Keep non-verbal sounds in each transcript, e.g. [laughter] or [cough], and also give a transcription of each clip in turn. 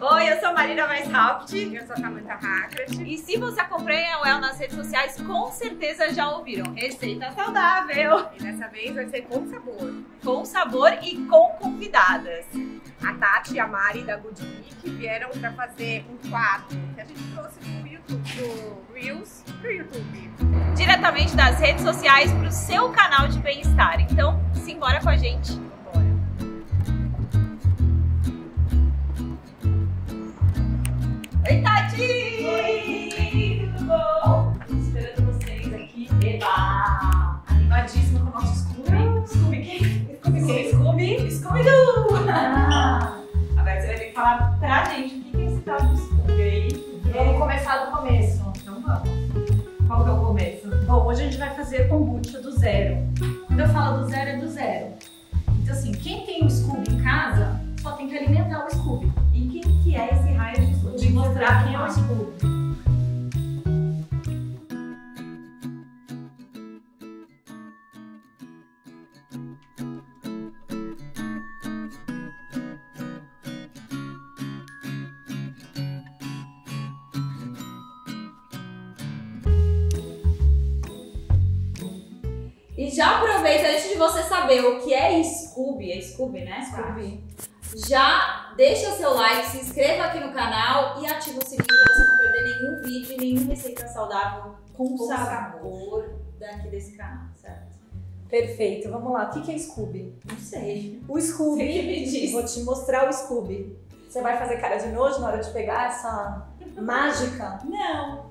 Oi, eu sou Marina Weishaupt. Eu sou a Samantha Hackert. E se você acompanha a Well nas redes sociais, com certeza já ouviram. Receita saudável. E dessa vez vai ser com sabor. Com sabor e com convidadas. A Tati e a Mari da Good Week vieram para fazer um quadro que a gente trouxe do YouTube, do Reels pro YouTube. Diretamente das redes sociais para o seu canal de bem-estar. Então, simbora com a gente. Falar pra gente o que é esse tal de Scooby aí. Vamos começar do começo. Então vamos. Qual que é o começo? Bom, hoje a gente vai fazer kombucha do zero. Quando eu falo do zero, é do zero. Então assim, quem tem o Scooby em casa, só tem que alimentar o Scooby. E quem que é esse raio de Scooby? De mostrar quem é o Scooby. Saber o que é Scooby, é Scooby, né? Scooby. Já deixa seu like, se inscreva aqui no canal e ativa o sininho para você não perder nenhum vídeo e nenhuma receita saudável com, Com sabor daqui desse canal, certo? Perfeito, vamos lá. O que é Scooby? Não sei. O Scooby. Você me diz. Vou te mostrar o Scooby. Você vai fazer cara de nojo na hora de pegar essa [laughs] mágica? Não.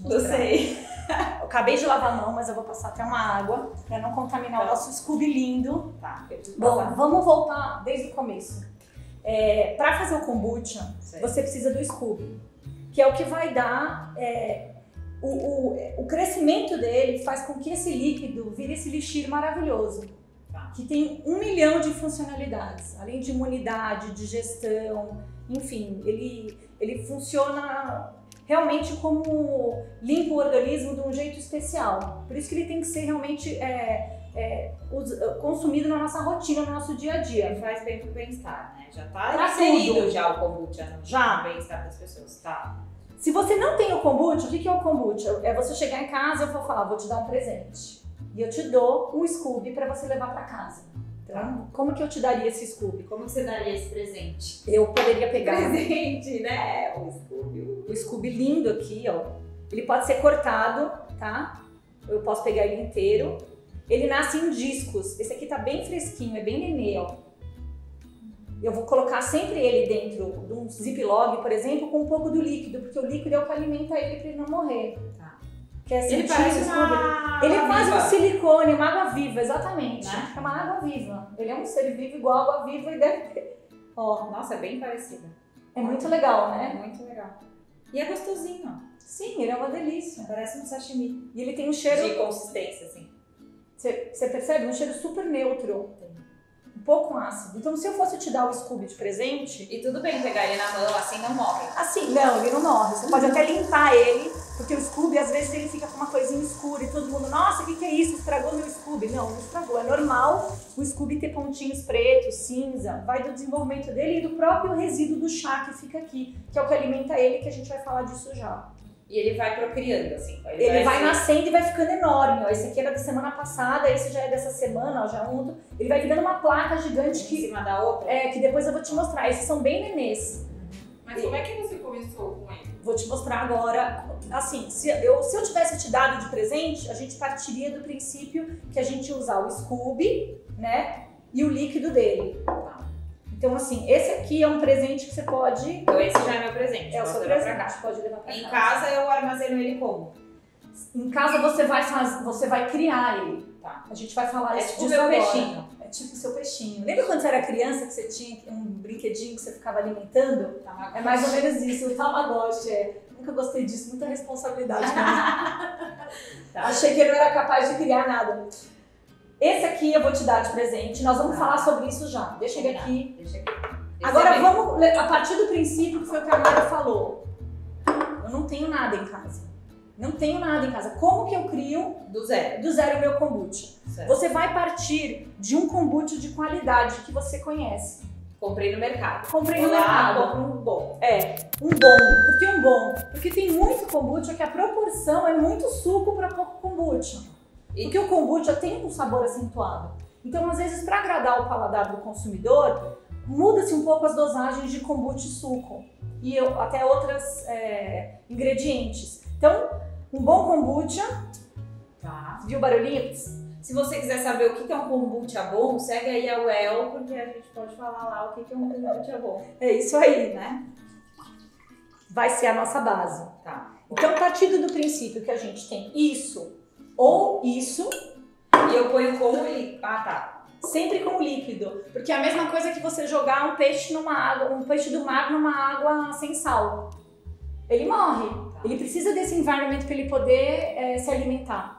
Não sei. [laughs] Eu acabei de lavar a mão, mas eu vou passar até uma água para não contaminar o nosso Scooby lindo. Tá. Bom, vamos voltar desde o começo. É, para fazer o kombucha, você precisa do Scooby, que é o que vai dar é, o, o, o crescimento dele faz com que esse líquido vire esse elixir maravilhoso, Tá. que tem um milhão de funcionalidades, além de imunidade, digestão, enfim, ele, ele funciona realmente como limpa o organismo de um jeito especial. Por isso que ele tem que ser realmente é, é, us- consumido na nossa rotina, no nosso dia a dia. Ele faz bem pro bem-estar, né? Já tá inserido já o kombucha no Já. bem-estar das pessoas. Tá. Se você não tem o kombucha, o que que é o kombucha? É você chegar em casa e eu vou falar, vou te dar um presente. E eu te dou um Scooby para você levar para casa. Então, como que eu te daria esse Scooby? Como que você daria esse presente? Eu poderia pegar Presente, né? O Scooby. o Scooby lindo aqui, ó. Ele pode ser cortado, tá? Eu posso pegar ele inteiro. Ele nasce em discos. Esse aqui tá bem fresquinho, é bem nenê, ó. Eu vou colocar sempre ele dentro de um ziplock, por exemplo, com um pouco do líquido, porque o líquido é o que alimenta ele para ele não morrer. Tá. Quer Ele sentir parece o Scooby? uma... Ele é quase um silicone, uma água viva, exatamente. Né? É uma água viva. Ele é um ser vivo igual água viva e deve ter. Ó, Nossa, é bem parecido. é muito legal, É né? muito legal. E é gostosinho, ó. Sim, ele é uma delícia. Parece um sashimi. E ele tem um cheiro De consistência, assim. Você percebe? Um cheiro super neutro. Pouco ácido. Então, se eu fosse te dar o Scooby de presente, E tudo bem pegar ele na mão, assim não morre. assim, não, ele não morre. Você pode até limpar ele, porque o Scooby, às vezes, ele fica com uma coisinha escura e todo mundo, nossa, o que, que é isso? Estragou meu Scooby. Não, não estragou. É normal o Scooby ter pontinhos pretos, cinza. Vai do desenvolvimento dele e do próprio resíduo do chá que fica aqui, que é o que alimenta ele, que a gente vai falar disso já. E ele vai procriando, assim. Ele vai ser- nascendo e vai ficando enorme. Ó. Esse aqui era da semana passada, esse já é dessa semana, ó, já é um outro. Ele vai virando uma placa gigante em que, cima da outra. é, que depois eu vou te mostrar. Esses são bem nenês. Mas como é que você começou com ele? Vou te mostrar agora. Assim, se eu, se eu tivesse te dado de presente, a gente partiria do princípio que a gente ia usar o Scooby, né? E o líquido dele. Então, assim, esse aqui é um presente que você pode. Então esse já é meu presente. É o seu presente, pra casa. pode levar pra Em casa. casa eu armazeno ele como? Em casa você vai fazer, você vai criar ele. Tá. A gente vai falar É isso tipo disso meu peixinho. É tipo o seu peixinho. Lembra quando você era criança que você tinha um brinquedinho que você ficava alimentando? É mais ou menos isso, o Tamagotchi. É. Nunca gostei disso, muita responsabilidade. [laughs] Tá. Achei que ele não era capaz de criar nada. Esse aqui eu vou te dar de presente, nós vamos Tá. falar sobre isso já. Deixa ele aqui. Deixa aqui. Agora é meu. vamos, a partir do princípio que foi o que a Mara falou. Eu não tenho nada em casa. Não tenho nada em casa. Como que eu crio Do zero. do zero o meu kombucha? Certo. Você vai partir de um kombucha de qualidade que você conhece. Comprei no mercado. Comprei no mercado. compro um bom. É, um bom. Por que um bom? Porque tem muito kombucha que a proporção é muito suco para pouco kombucha. E- Porque o kombucha tem um sabor acentuado. Então, às vezes, para agradar o paladar do consumidor, muda-se um pouco as dosagens de kombucha e suco. E eu- até outros ingredientes. Então, um bom kombucha, Tá. viu o barulhinho? Se você quiser saber o que é um kombucha bom, segue aí a Well, porque a gente pode falar lá o que que é um kombucha bom. É isso aí, né? Vai ser a nossa base. Tá. Então, partindo do princípio que a gente tem isso ou isso, E eu ponho com e... Ah, tá. sempre com líquido. Porque é a mesma coisa que você jogar um peixe numa água, um peixe do mar numa água sem sal. Ele morre. Ele precisa desse environment para ele poder eh, se alimentar.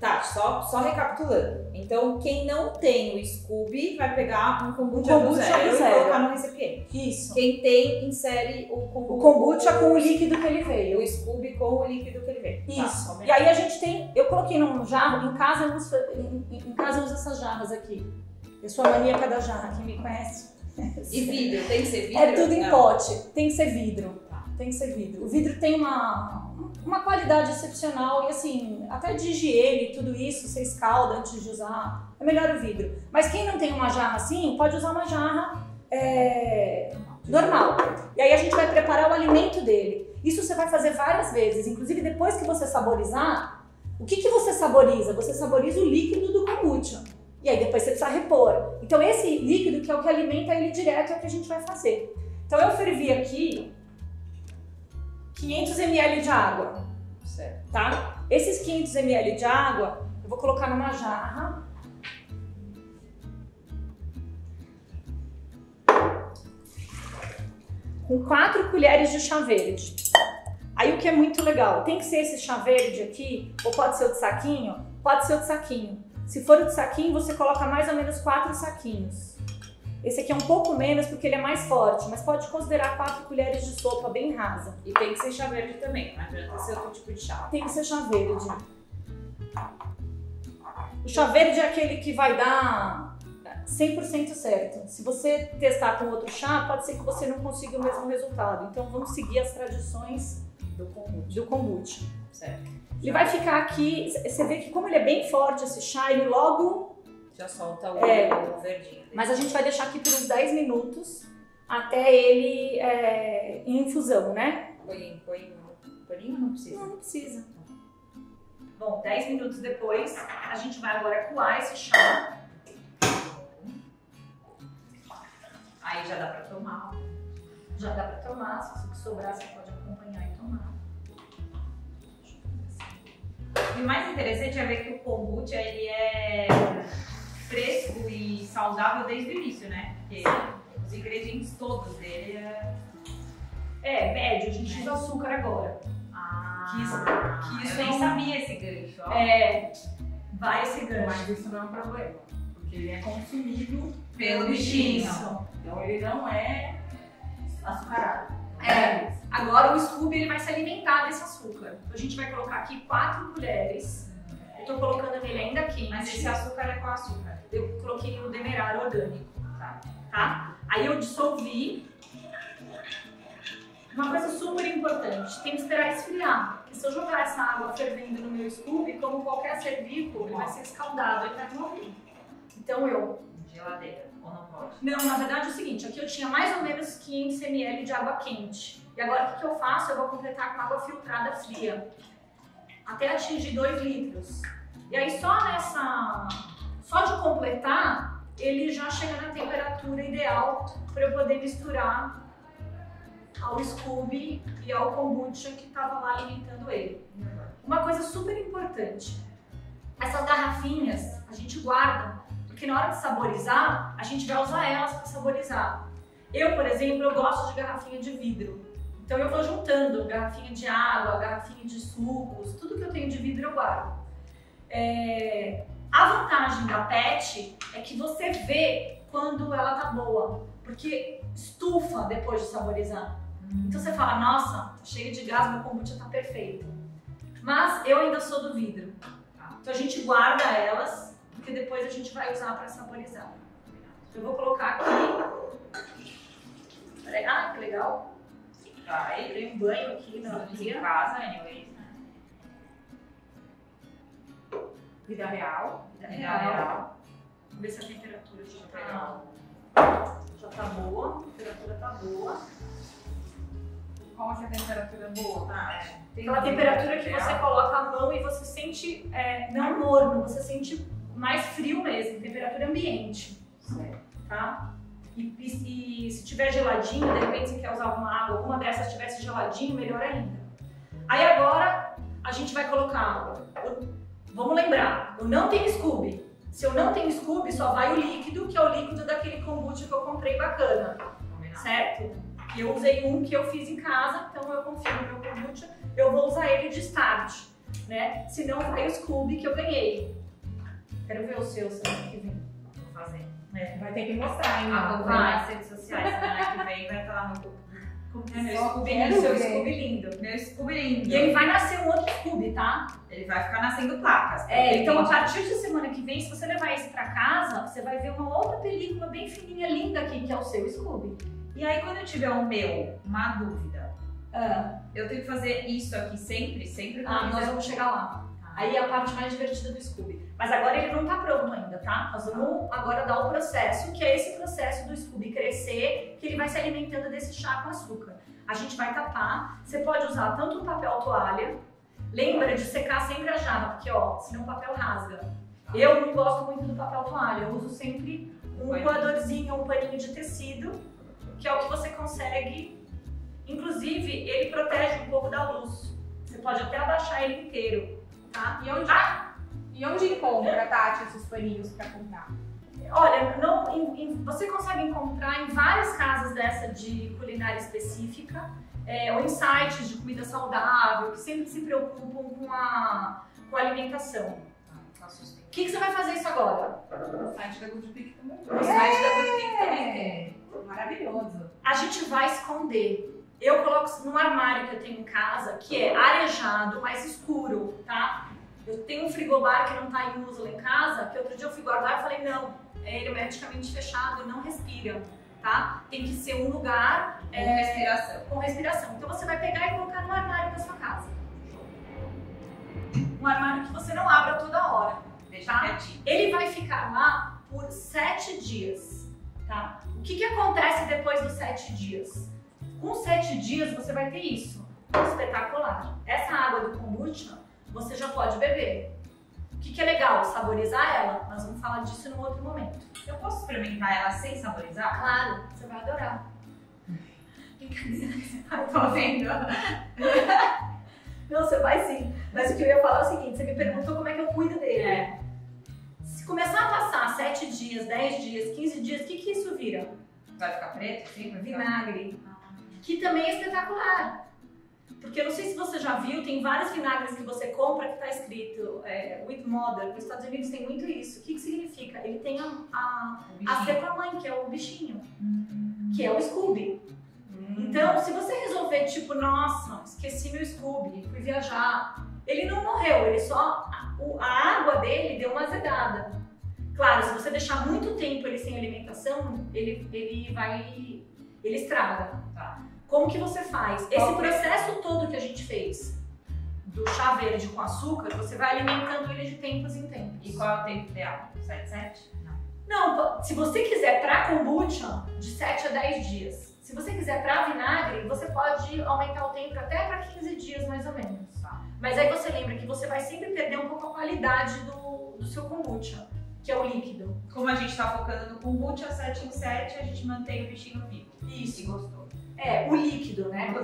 Tá, só, só recapitulando. Então, quem não tem o Scooby vai pegar um kombucha, Um kombucha zero, zero. e colocar no recipiente. Isso. Quem tem, insere o kombucha. O kombucha com o líquido que ele veio. O Scooby com o líquido que ele vem. Tá, Isso. combinado. e aí a gente tem. Eu coloquei num jarro, em casa eu uso, em, em casa eu uso essas jarras aqui. Eu sou a maníaca da jarra, quem me conhece. E vidro, tem que ser vidro? É tudo em Não. pote, tem que ser vidro. Tem que ser vidro. O vidro tem uma, uma qualidade excepcional e assim, até de higiene, tudo isso, você escalda antes de usar, é melhor o vidro. Mas quem não tem uma jarra assim, pode usar uma jarra é, normal. E aí a gente vai preparar o alimento dele. Isso você vai fazer várias vezes, inclusive depois que você saborizar, o que, que você saboriza? Você saboriza o líquido do kombucha. E aí depois você precisa repor. Então esse líquido que é o que alimenta ele direto é o que a gente vai fazer. Então eu fervi aqui 500 ml de água, Certo. tá? Esses 500 ml de água eu vou colocar numa jarra. Com 4 colheres de chá verde. Aí o que é muito legal, tem que ser esse chá verde aqui, ou pode ser o de saquinho? Pode ser o de saquinho. Se for o de saquinho, você coloca mais ou menos 4 saquinhos. Esse aqui é um pouco menos porque ele é mais forte, mas pode considerar 4 colheres de sopa bem rasa. E tem que ser chá verde também, não adianta ser outro tipo de chá. Tem que ser chá verde. O chá verde é aquele que vai dar 100% certo. Se você testar com outro chá, pode ser que você não consiga o mesmo resultado. Então vamos seguir as tradições Do kombucha. do kombucha. Certo. Ele vai ficar aqui, você vê que como ele é bem forte esse chá, ele logo... Já solta o, É. o verdinho. Mas a gente vai deixar aqui por uns 10 minutos até ele é, em infusão, né? Põe, põe paninho ou não precisa? Não, não precisa. Bom, 10 minutos depois, a gente vai agora coar esse chá. Aí já dá pra tomar. Já dá pra tomar, se sobrar você pode acompanhar e tomar. E o mais interessante é ver que o kombucha ele é fresco e saudável desde o início, né? Porque os ingredientes todos dele é. É, médio, a gente usa açúcar agora. Ah, Que isso- que isso eu nem é um- sabia esse gancho, ó. É, vai esse gancho. Mas isso não é um problema, porque ele é consumido Pelo bichinho. Isso. Então ele não é açucarado. É, agora o Scooby ele vai se alimentar desse açúcar. Então a gente vai colocar aqui 4 colheres. Eu tô colocando ele ainda quente. Mas esse açúcar é qual açúcar? Eu coloquei o demerara orgânico, Tá. tá? Aí eu dissolvi. Uma coisa super importante, tem que esperar esfriar. Porque se eu jogar essa água fervendo no meu Scooby, como qualquer ser vivo, ele vai ser escaldado, ele vai morrer. Então eu Geladeira. Ou não pode? Não, na verdade é o seguinte, aqui eu tinha mais ou menos 500 ml de água quente. E agora o que, que eu faço? Eu vou completar com água filtrada fria. Até atingir 2 litros. E aí só nessa. Só de completar, ele já chega na temperatura ideal para eu poder misturar ao Scooby e ao kombucha que estava lá alimentando ele. Uma coisa super importante. Essas garrafinhas a gente guarda porque na hora de saborizar, a gente vai usar elas para saborizar. Eu, por exemplo, eu gosto de garrafinha de vidro. Então eu vou juntando garrafinha de água, garrafinha de sucos, tudo que eu tenho de vidro eu guardo. É, A vantagem da PET é que você vê quando ela tá boa, porque estufa depois de saborizar. Então você fala, nossa, tá cheio de gás, meu kombucha tá perfeito. Mas eu ainda sou do vidro. Então a gente guarda elas porque depois a gente vai usar para saborizar. Eu vou colocar aqui. Peraí, ah, que legal. Vai. Dei um banho aqui na pia. casa, anyways. Vida real. Vida real. real. Vamos ver se a temperatura já tá, já tá boa. A temperatura tá boa. Qual que é a temperatura boa, tá? Aquela temperatura que você coloca a mão e você sente, é, não morno, você sente mais frio mesmo, temperatura ambiente, tá? E, e- e se tiver geladinho, de repente você quer usar alguma água, alguma dessas tivesse geladinho, melhor ainda. Aí agora a gente vai colocar, vamos lembrar, eu não tenho Scooby. Se eu não tenho Scooby, só vai o líquido, que é o líquido daquele kombucha que eu comprei bacana certo? E eu usei um que eu fiz em casa, então eu confio no meu kombucha, eu vou usar ele de start, né? Se não, vai o Scooby que eu ganhei. Quero ver o seu semana que vem. Vou fazer. É, vai ter que mostrar ainda. Acompanhar Ah, nas redes sociais. Semana que vem vai estar lá no. Como é meu Scooby lindo, seu. Scooby lindo. Meu Scooby lindo. E ele vai nascer um outro Scooby, tá? Ele vai ficar nascendo placas. É, então a partir de semana que vem, se você levar esse pra casa, você vai ver uma outra película bem fininha, linda aqui, que é o seu Scooby. E aí, quando eu tiver o meu, uma dúvida, Ah, eu tenho que fazer isso aqui sempre, sempre ah, nós vamos chegar lá. Aí é a parte mais divertida do Scooby. Mas agora ele não tá pronto ainda, tá? Nós vamos agora dar o processo, que é esse processo do Scooby crescer, que ele vai se alimentando desse chá com açúcar. A gente vai tapar. Você pode usar tanto um papel toalha, lembra de secar sempre a jarra, porque ó, senão o papel rasga. Eu não gosto muito do papel toalha, eu uso sempre um coadorzinho, um paninho de tecido, que é o que você consegue. Inclusive, ele protege um pouco da luz. Você pode até abaixar ele inteiro, tá? E onde, e onde encontra, Tati, esses paninhos pra comprar? Olha, não, em- em- você consegue encontrar em várias casas dessa de culinária específica, é, ou em sites de comida saudável, que sempre se preocupam com a, com a alimentação. Ah, assustei. O que, que você vai fazer isso agora? No site da Good Pick também. No site da Good Pick também tem. Maravilhoso. A gente vai esconder. Eu coloco num armário que eu tenho em casa, que é arejado, mais escuro, tá? Eu tenho um frigobar que não tá em uso lá em casa, que outro dia eu fui guardar e falei, não, é hermeticamente fechado, não respira, tá? Tem que ser um lugar Com é, respiração. com respiração. Então você vai pegar e colocar no armário da sua casa. Um armário que você não abra toda hora. Deixa Tá. Ele vai ficar lá por sete dias, tá? O que, que acontece depois dos sete dias? Com sete dias você vai ter isso, espetacular. Essa água do kombucha você já pode beber. O que, que é legal? Saborizar ela. Nós vamos falar disso num outro momento. Eu posso experimentar ela sem saborizar? Claro, você vai adorar. Brincadeira. Tô vendo. [laughs] Não, você vai sim. Mas o que eu ia falar é o seguinte: você me perguntou como é que eu cuido dele. É. Se começar a passar sete dias, 10 dias, 15 dias, o que, que isso vira? Vai ficar preto? Assim? Vai ficar... Vinagre. Que também é espetacular. Porque eu não sei se você já viu, tem vários vinagres que você compra que tá escrito é, with mother. Nos Estados Unidos tem muito isso. O que, que significa? Ele tem a, a, a com mãe, que é o bichinho, Hum. que é o Scooby. Hum. Então, se você resolver, tipo, nossa, esqueci meu Scooby, fui viajar, ele não morreu, ele só. A, a água dele deu uma azedada. Claro, se você deixar muito tempo ele sem alimentação, ele, ele vai. ele estraga. Como que você faz? Esse é? processo todo que a gente fez do chá verde com açúcar, você vai alimentando ele de tempos em tempos. E qual é o tempo ideal? 7, 7? Não. Não, se você quiser pra kombucha, de 7 a 10 dias. Se você quiser pra vinagre, você pode aumentar o tempo até pra 15 dias, mais ou menos. Tá. Mas aí você lembra que você vai sempre perder um pouco a qualidade do, do seu kombucha, que é o líquido. Como a gente tá focando no kombucha 7 em 7, a gente mantém o bichinho vivo. Isso. E gostou. É, o líquido, né?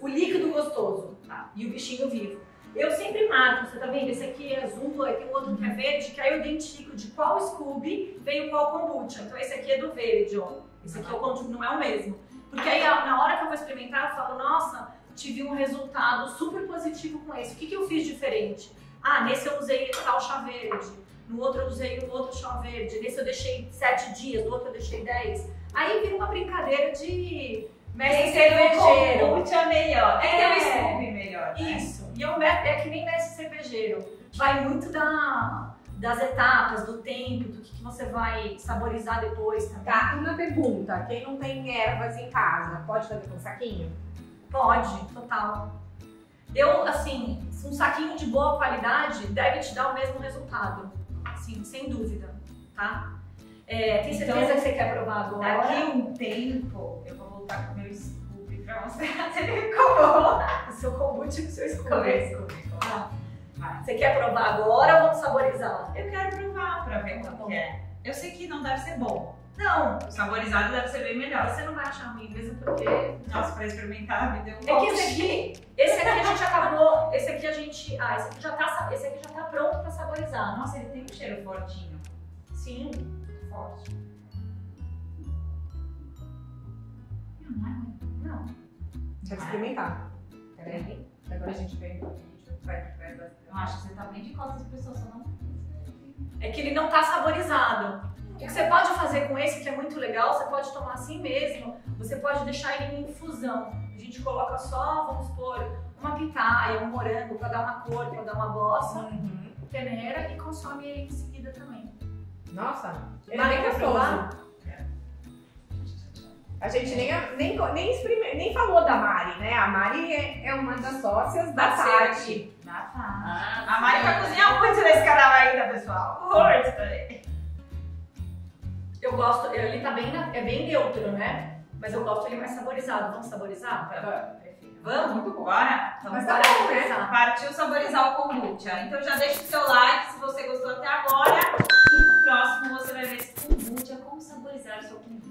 O líquido gostoso tá? e o bichinho vivo. Eu sempre marco, você tá vendo? Esse aqui é azul, aí tem outro que é verde, que aí eu identifico de qual Scooby veio qual kombucha. Então esse aqui é do verde, ó. Esse aqui é o não é o mesmo. Porque aí na hora que eu vou experimentar, eu falo, nossa, tive um resultado super positivo com esse. O que, que eu fiz diferente? Ah, nesse eu usei tal chá verde, no outro eu usei o outro chá verde, nesse eu deixei sete dias, no outro eu deixei dez. Aí vira uma brincadeira de mestre cervejeiro. kombucha melhor. Tem que ter É. um Scooby melhor. né? Isso. E é, um, me- é que nem mestre cervejeiro. Vai muito da, das etapas, do tempo, do que, que você vai saborizar depois também. Tá, uma pergunta. Quem não tem ervas em casa, pode fazer com saquinho? Pode, total. Eu, assim, um saquinho de boa qualidade deve te dar o mesmo resultado. Assim, sem dúvida, tá? É, tem certeza Então, que você quer provar agora? Daqui um tempo, eu vou voltar com o meu Scoop pra mostrar se ele ficou bom. O seu kombucha e o seu. Scoop. Ah, Vai. Você quer provar agora ou vamos saborizar? Eu quero provar pra ver Tá como é. Eu sei que não deve ser bom. Não, O saborizado deve ser bem melhor. você não vai achar ruim mesmo porque... Nossa, pra experimentar, me deu um É que esse aqui, esse aqui a gente acabou, esse aqui a gente, ah, esse aqui já tá, esse aqui já tá pronto pra saborizar. Nossa, ele tem um cheiro fortinho. Sim. Forte. Não, não é ruim. Não. Quero experimentar. Peraí. Agora a gente vem no vídeo. Vai. Eu acho que você tá bem de costas pra pessoa, só não. É que ele não tá saborizado. O que você pode fazer com esse, que é muito legal, você pode tomar assim mesmo. Você pode deixar ele em infusão. A gente coloca só, vamos supor, uma pitaia, um morango pra dar uma cor, pra dar uma bossa, Uhum. peneira e consome ele em seguida também. Nossa, ele é? A gente nem, nem, nem, exprime- nem falou da Mari, né? A Mari é, é uma das sócias da Parceira Tati. Já tá. Ah, A Mari vai cozinhar muito nesse canal ainda, pessoal. Muito também. Eu gosto, ele tá bem, é bem neutro, né? Mas eu gosto ele mais saborizado. Vamos saborizar? Vamos? Muito bom. Bora? Mas tá bora bom, né? Partiu saborizar o kombucha. Então já deixa o seu like se você gostou até agora. Próximo você vai ver esse kombucha, como saborizar o seu kombucha.